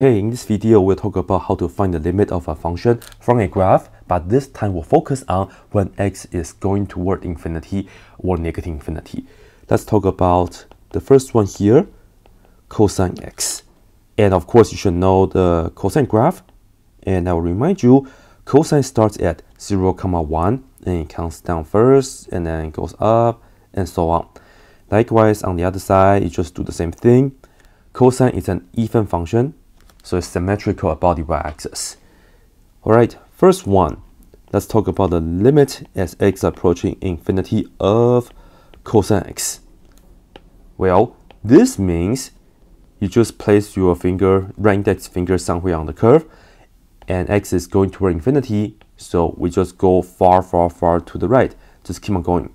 Hey, in this video, we'll talk about how to find the limit of a function from a graph, but this time we'll focus on when x is going toward infinity or negative infinity. Let's talk about the first one here, cosine x. And of course, you should know the cosine graph. And I will remind you, cosine starts at 0, comma 1, and it counts down first, and then goes up, and so on. Likewise, on the other side, you just do the same thing. Cosine is an even function, so it's symmetrical about the y-axis. Alright, first one, let's talk about the limit as x approaching infinity of cosine x. Well, this means you just place your finger, right index finger somewhere on the curve, and x is going toward infinity, so we just go far, far, far to the right. Just keep on going.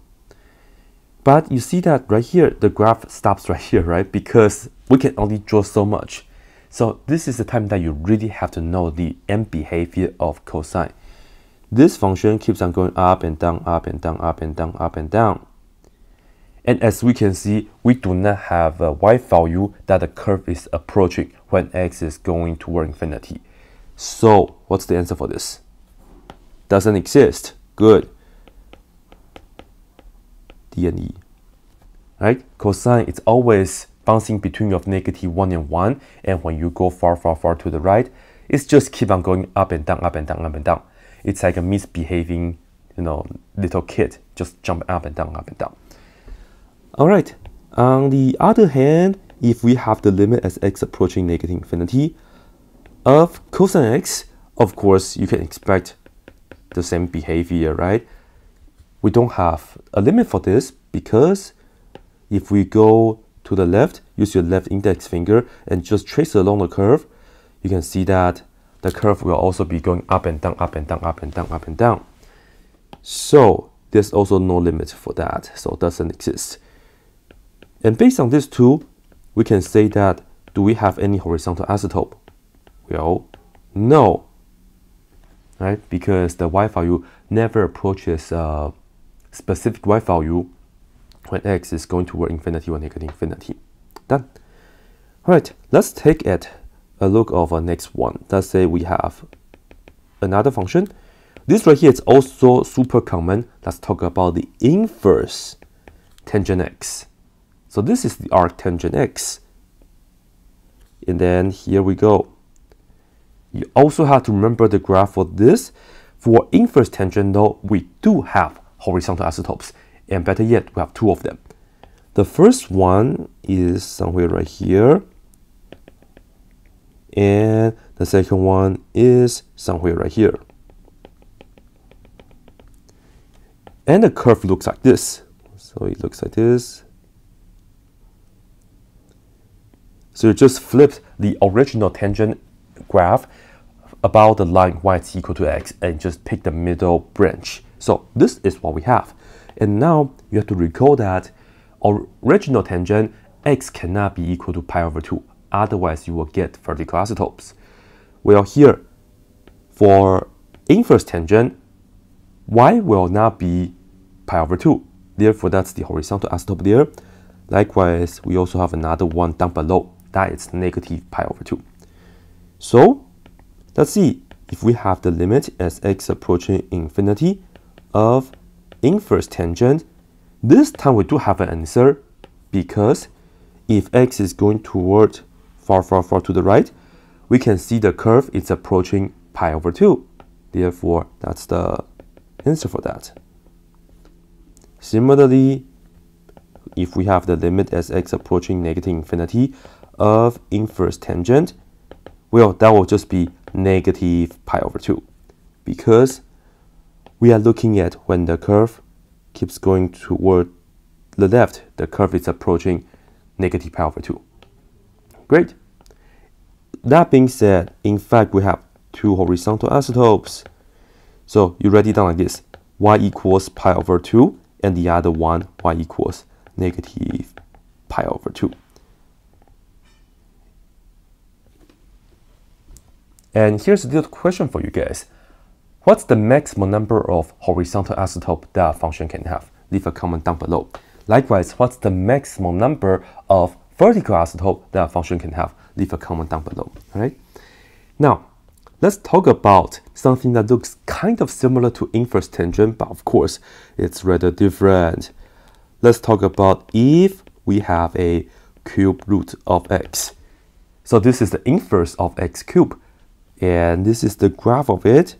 But you see that right here, the graph stops right here, right? Because we can only draw so much. So this is the time that you really have to know the end behavior of cosine. This function keeps on going up and down, up and down, up and down, up and down. And as we can see, we do not have a y value that the curve is approaching when x is going toward infinity. So what's the answer for this? Doesn't exist. Good. D and E. Right? Cosine is always bouncing between of negative 1 and 1 and when you go far far far to the right it's just keep on going up and down up and down up and down. It's like a misbehaving you know little kid just jump up and down up and down. All right. On the other hand if we have the limit as x approaching negative infinity of cosine x of course you can expect the same behavior right? We don't have a limit for this because if we go to the left, use your left index finger and just trace along the curve, you can see that the curve will also be going up and down, up and down, up and down, up and down. So there's also no limit for that, so it doesn't exist. And based on this two, we can say that do we have any horizontal asymptote? Well, no, right? Because the y value never approaches a specific y value when x is going toward infinity or negative infinity. Done. All right, let's take it a look of our next one. Let's say we have another function. This right here is also super common. Let's talk about the inverse tangent x. So this is the arc tangent x. And then here we go. You also have to remember the graph for this. For inverse tangent though, we do have horizontal asymptotes and better yet, we have two of them. The first one is somewhere right here, and the second one is somewhere right here. And the curve looks like this. So it looks like this. So you just flip the original tangent graph about the line y is equal to x and just pick the middle branch. So this is what we have. And now you have to recall that original tangent x cannot be equal to pi over 2. Otherwise, you will get vertical asymptotes. Well, here, for inverse tangent, y will not be pi over 2. Therefore, that's the horizontal asymptote there. Likewise, we also have another one down below. That is negative pi over 2. So, let's see if we have the limit as x approaching infinity of inverse tangent, this time we do have an answer because if x is going toward far, far, far to the right, we can see the curve is approaching pi over 2. Therefore, that's the answer for that. Similarly, if we have the limit as x approaching negative infinity of inverse tangent, well, that will just be negative pi over 2 because we are looking at when the curve keeps going toward the left, the curve is approaching negative pi over 2. Great. That being said, in fact, we have two horizontal asymptotes. So you write it down like this. y equals pi over 2, and the other one, y equals negative pi over 2. And here's a little question for you guys. What's the maximum number of horizontal asymptote that a function can have? Leave a comment down below. Likewise, what's the maximum number of vertical asymptote that a function can have? Leave a comment down below. All right. Now, let's talk about something that looks kind of similar to inverse tangent, but of course, it's rather different. Let's talk about if we have a cube root of x. So this is the inverse of x cubed, and this is the graph of it.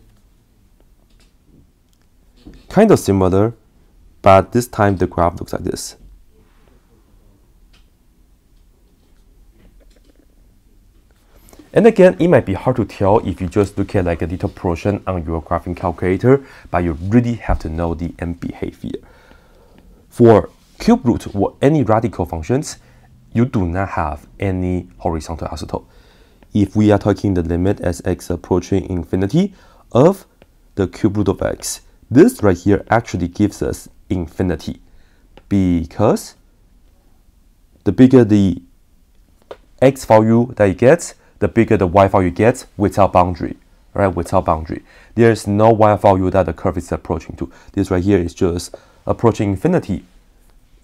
Kind of similar, but this time the graph looks like this. And again, it might be hard to tell if you just look at like a little portion on your graphing calculator, but you really have to know the end behavior. For cube root or any radical functions, you do not have any horizontal asymptote. If we are taking the limit as x approaching infinity of the cube root of x, this right here actually gives us infinity because the bigger the x value that it gets, the bigger the y value you gets without boundary, right? Without boundary. There is no y value that the curve is approaching to. This right here is just approaching infinity.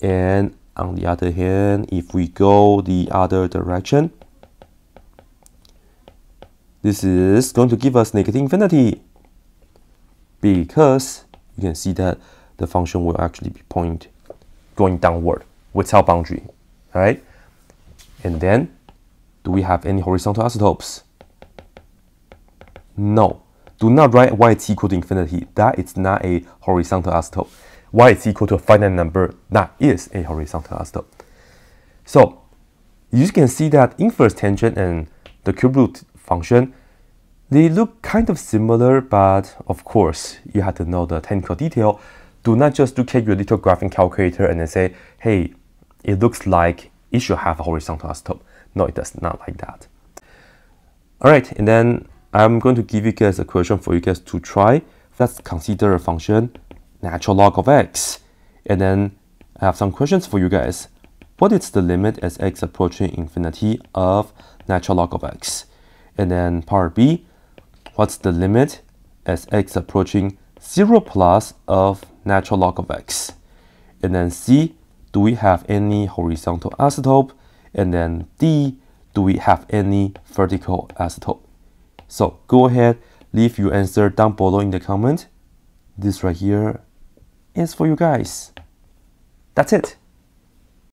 And on the other hand, if we go the other direction, this is going to give us negative infinity because you can see that the function will actually be point going downward without boundary, right? And then do we have any horizontal asymptotes? No. Do not write y is equal to infinity. That is not a horizontal asymptote. y is equal to a finite number. That is a horizontal asymptote. So you can see that inverse tangent and the cube root function, they look kind of similar, but of course you have to know the technical detail. Do not just look at your little graphing calculator and then say, hey, it looks like it should have a horizontal asymptote. No, it does not like that. All right, and then I'm going to give you guys a question for you guys to try. Let's consider a function natural log of x. And then I have some questions for you guys. What is the limit as x approaching infinity of natural log of x? And then part B, what's the limit as x approaching 0 plus of natural log of x? And then C, do we have any horizontal asymptote and then D, do we have any vertical asymptote? So go ahead, leave your answer down below in the comment. This right here is for you guys. That's it.